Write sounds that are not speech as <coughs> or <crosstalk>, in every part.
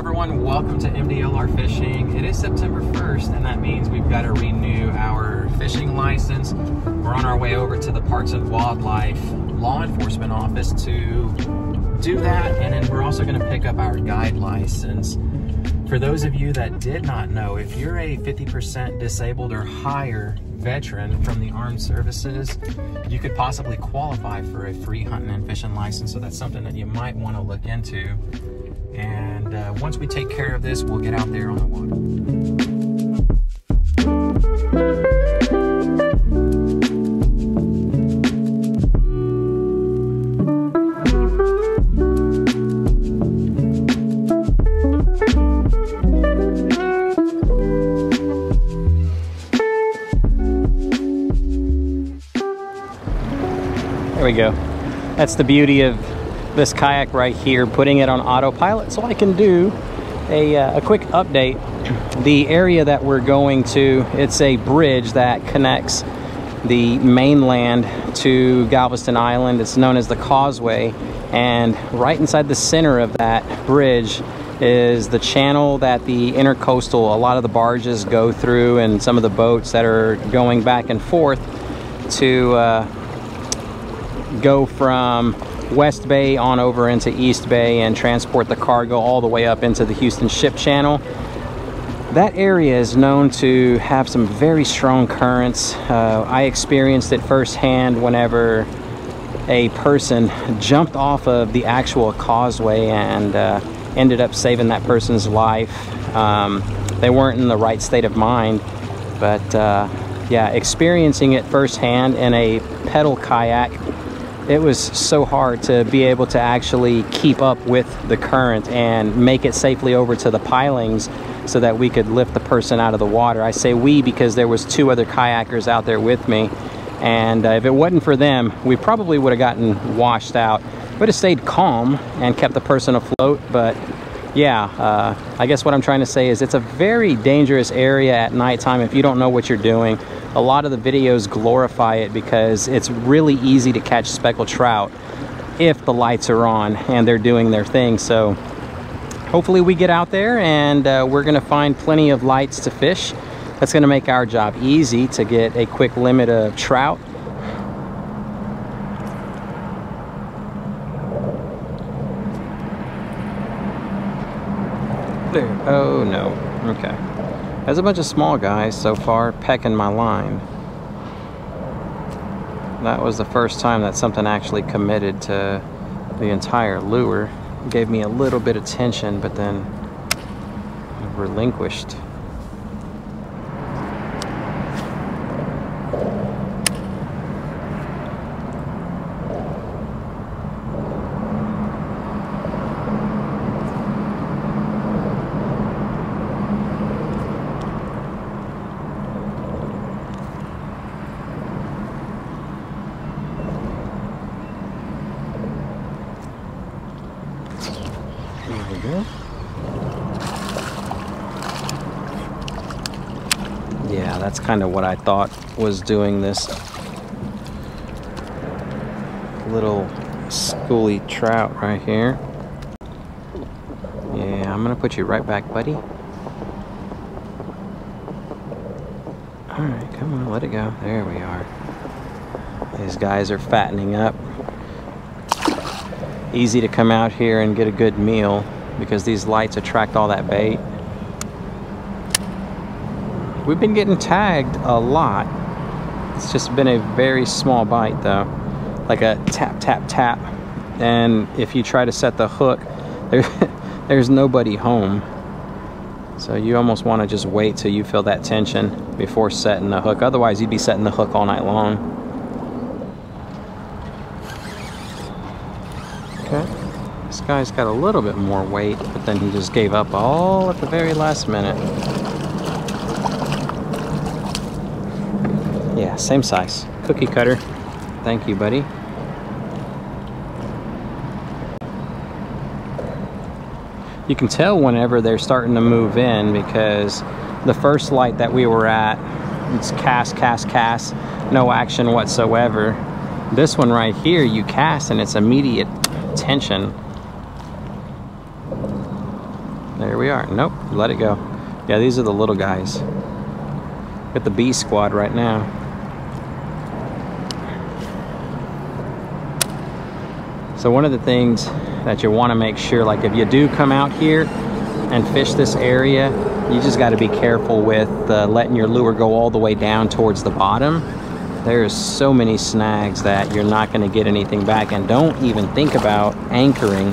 everyone, welcome to MDLR Fishing. It is September 1st and that means we've got to renew our fishing license. We're on our way over to the Parks and Wildlife Law Enforcement Office to do that and then we're also going to pick up our guide license. For those of you that did not know, if you're a 50% disabled or higher veteran from the armed services, you could possibly qualify for a free hunting and fishing license. So that's something that you might want to look into. And uh, once we take care of this, we'll get out there on the water. There we go. That's the beauty of this kayak right here, putting it on autopilot so I can do a, uh, a quick update. The area that we're going to, it's a bridge that connects the mainland to Galveston Island. It's known as the Causeway. And right inside the center of that bridge is the channel that the intercoastal, a lot of the barges go through and some of the boats that are going back and forth to uh, go from West Bay on over into East Bay and transport the cargo all the way up into the Houston Ship Channel. That area is known to have some very strong currents. Uh, I experienced it firsthand whenever a person jumped off of the actual causeway and uh, ended up saving that person's life. Um, they weren't in the right state of mind, but uh, yeah, experiencing it firsthand in a pedal kayak it was so hard to be able to actually keep up with the current and make it safely over to the pilings so that we could lift the person out of the water. I say we because there was two other kayakers out there with me and uh, if it wasn't for them we probably would have gotten washed out. Would have stayed calm and kept the person afloat but yeah, uh, I guess what I'm trying to say is it's a very dangerous area at nighttime if you don't know what you're doing a lot of the videos glorify it because it's really easy to catch speckled trout if the lights are on and they're doing their thing. So hopefully we get out there and uh, we're gonna find plenty of lights to fish. That's gonna make our job easy to get a quick limit of trout. There, oh no, okay. There's a bunch of small guys so far pecking my line. That was the first time that something actually committed to the entire lure. It gave me a little bit of tension, but then relinquished. Yeah, that's kind of what I thought was doing this little schooly trout right here. Yeah, I'm gonna put you right back, buddy. Alright, come on, let it go. There we are. These guys are fattening up. Easy to come out here and get a good meal because these lights attract all that bait. We've been getting tagged a lot. It's just been a very small bite though. Like a tap, tap, tap. And if you try to set the hook, there, <laughs> there's nobody home. So you almost want to just wait till you feel that tension before setting the hook. Otherwise, you'd be setting the hook all night long. Okay. This guy's got a little bit more weight, but then he just gave up all at the very last minute. Same size. Cookie cutter. Thank you, buddy. You can tell whenever they're starting to move in because the first light that we were at, it's cast, cast, cast, no action whatsoever. This one right here, you cast and it's immediate tension There we are. Nope, let it go. Yeah, these are the little guys. Got the B squad right now. So one of the things that you want to make sure, like if you do come out here and fish this area, you just got to be careful with uh, letting your lure go all the way down towards the bottom. There's so many snags that you're not going to get anything back. And don't even think about anchoring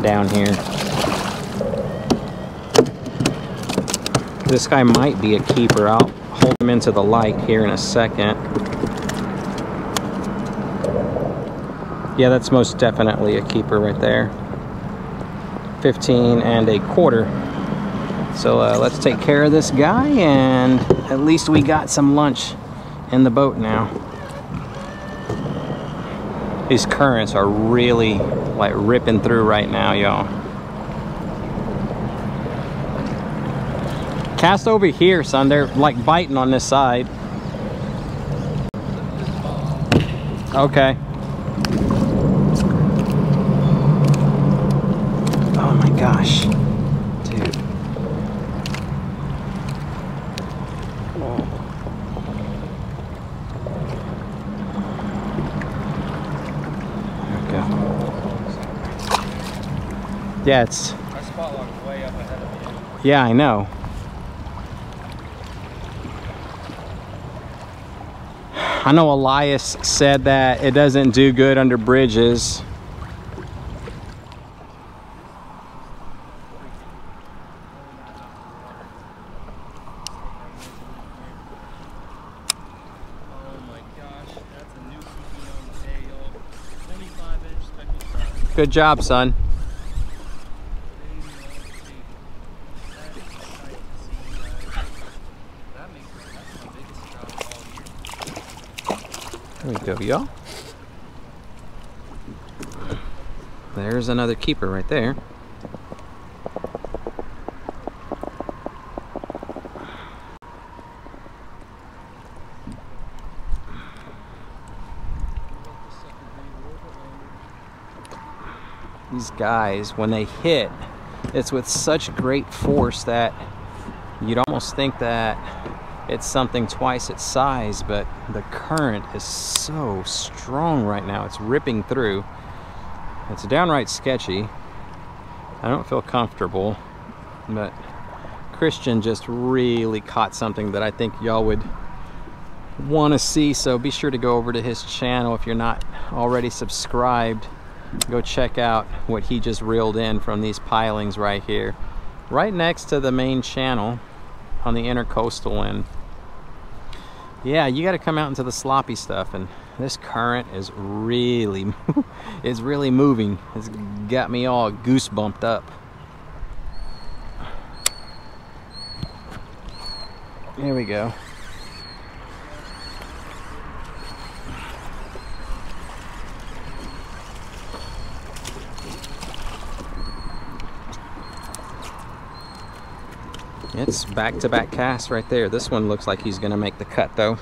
down here. This guy might be a keeper. I'll hold him into the light here in a second. Yeah, that's most definitely a keeper right there. 15 and a quarter. So uh, let's take care of this guy and at least we got some lunch in the boat now. These currents are really like ripping through right now, y'all. Cast over here, son. They're like biting on this side. Okay. Oh my gosh. Dude. There we go. Yeah, it's Our spot way up ahead of yeah, I know. I know Elias said that it doesn't do good under bridges. Good job, gosh, that's a new CP on the day, y'all. 25 inch speckled trout. Good job, son. Baby, oh, baby. That is exciting to see, guys. That makes that's my biggest trout all year. There we go. There's another keeper right there. These guys, when they hit, it's with such great force that you'd almost think that it's something twice its size, but the current is so strong right now. It's ripping through. It's downright sketchy. I don't feel comfortable, but Christian just really caught something that I think y'all would want to see. So be sure to go over to his channel if you're not already subscribed. Go check out what he just reeled in from these pilings right here, right next to the main channel on the intercoastal end. Yeah, you got to come out into the sloppy stuff, and this current is really, <laughs> is really moving. It's got me all goose bumped up. Here we go. It's back-to-back cast right there. This one looks like he's gonna make the cut though.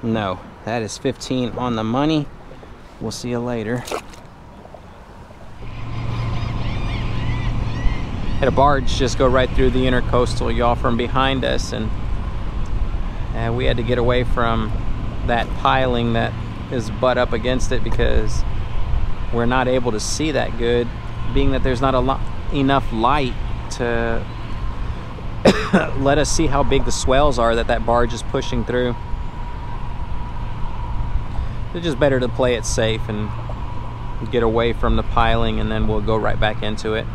No, that is 15 on the money. We'll see you later. Had a barge just go right through the intercoastal, y'all, from behind us, and and we had to get away from that piling that is butt up against it because we're not able to see that good, being that there's not a lot enough light to <coughs> let us see how big the swells are that that barge is pushing through. It's just better to play it safe and get away from the piling and then we'll go right back into it.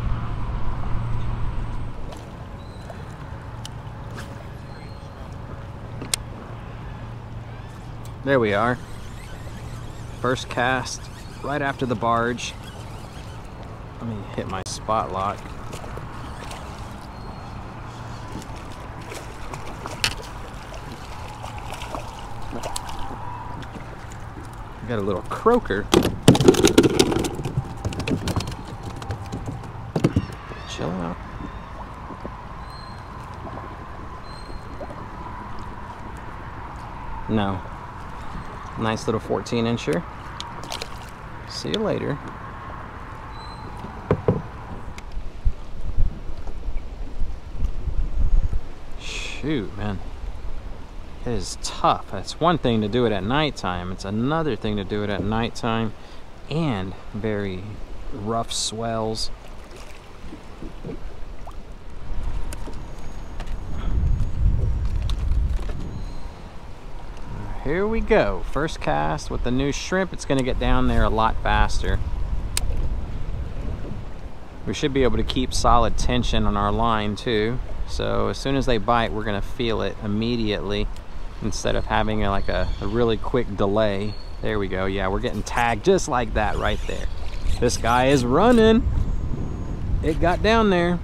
There we are. First cast right after the barge. Let me hit my Spotlock. Got a little croaker. Chill out. No, Nice little 14 incher. See you later. Shoot, man. It is tough. It's one thing to do it at nighttime. It's another thing to do it at nighttime and very rough swells. Here we go. First cast with the new shrimp. It's going to get down there a lot faster. We should be able to keep solid tension on our line too. So as soon as they bite, we're going to feel it immediately instead of having a, like a, a really quick delay. There we go. Yeah, we're getting tagged just like that right there. This guy is running. It got down there.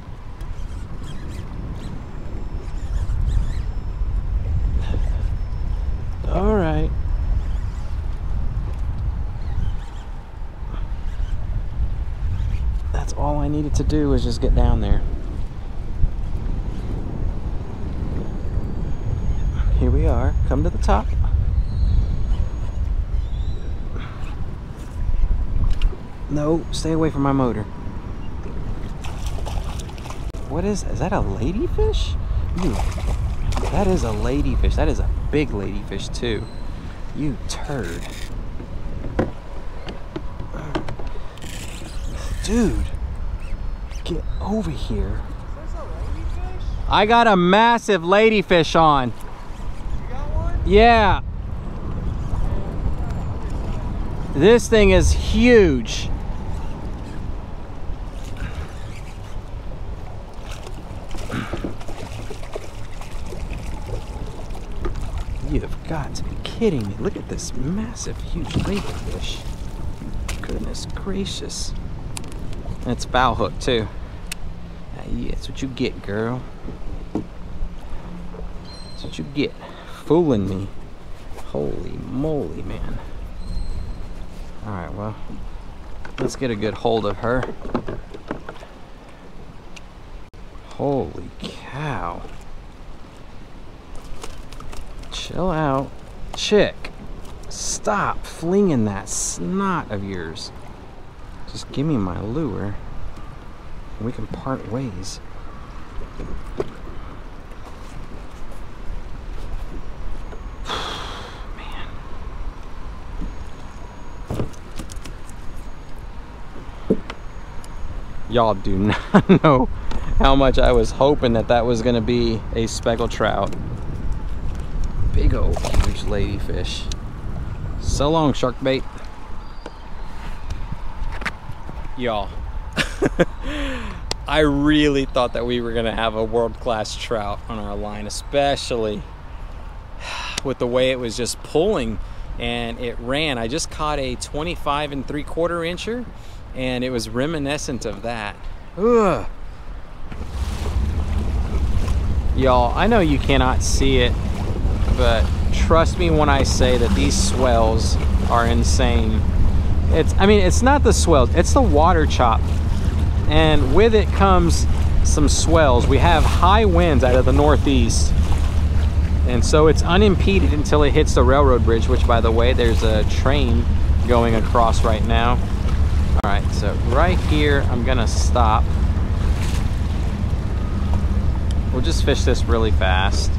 All right. That's all I needed to do was just get down there. Here we are. Come to the top. No, stay away from my motor. What is, is that a ladyfish? You, that is a ladyfish. That is a big ladyfish too. You turd. Dude, get over here. I got a massive ladyfish on. Yeah. This thing is huge. You've got to be kidding me. Look at this massive, huge ladyfish. Goodness gracious. And it's foul hook too. Yeah, that's what you get, girl. That's what you get. Fooling me. Holy moly, man. Alright, well, let's get a good hold of her. Holy cow. Chill out. Chick, stop flinging that snot of yours. Just give me my lure. We can part ways. Man. <sighs> Y'all do <laughs> not know how much I was hoping that that was to be a speckled trout big old huge ladyfish. So long, shark bait. Y'all, <laughs> I really thought that we were gonna have a world-class trout on our line, especially <sighs> with the way it was just pulling and it ran. I just caught a 25 and three quarter incher and it was reminiscent of that. Ugh. Y'all, I know you cannot see it but trust me when I say that these swells are insane. It's, I mean, it's not the swells, it's the water chop. And with it comes some swells. We have high winds out of the northeast. And so it's unimpeded until it hits the railroad bridge, which by the way, there's a train going across right now. All right, so right here, I'm gonna stop. We'll just fish this really fast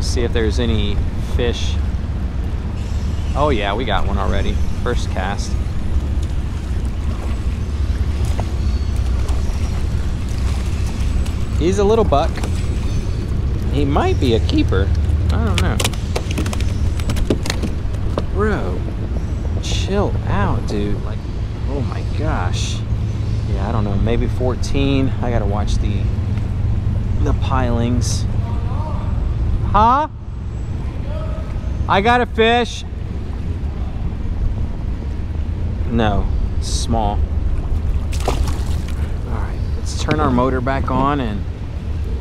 Let's see if there's any fish. Oh yeah, we got one already. First cast. He's a little buck. He might be a keeper. I don't know. Bro, chill out, dude. Like, oh my gosh. Yeah, I don't know, maybe 14. I gotta watch the the pilings. Huh? I got a fish. No, small. All right, let's turn our motor back on and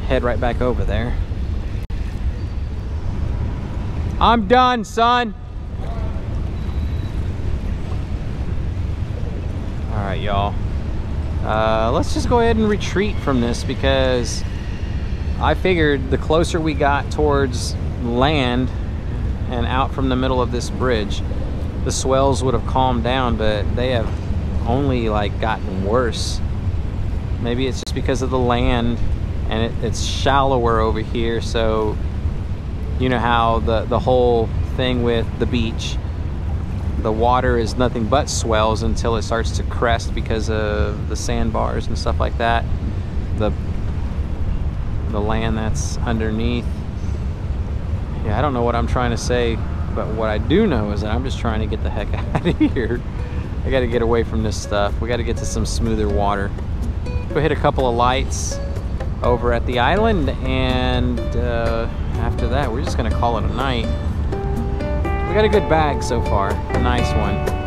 head right back over there. I'm done, son. All right, y'all. Uh, let's just go ahead and retreat from this because I figured the closer we got towards land, and out from the middle of this bridge, the swells would have calmed down, but they have only like gotten worse. Maybe it's just because of the land and it, it's shallower over here. So you know how the, the whole thing with the beach, the water is nothing but swells until it starts to crest because of the sandbars and stuff like that. The the land that's underneath. Yeah, I don't know what I'm trying to say, but what I do know is that I'm just trying to get the heck <laughs> out of here. I got to get away from this stuff. We got to get to some smoother water. Go hit a couple of lights over at the island, and uh, after that, we're just gonna call it a night. We got a good bag so far, a nice one.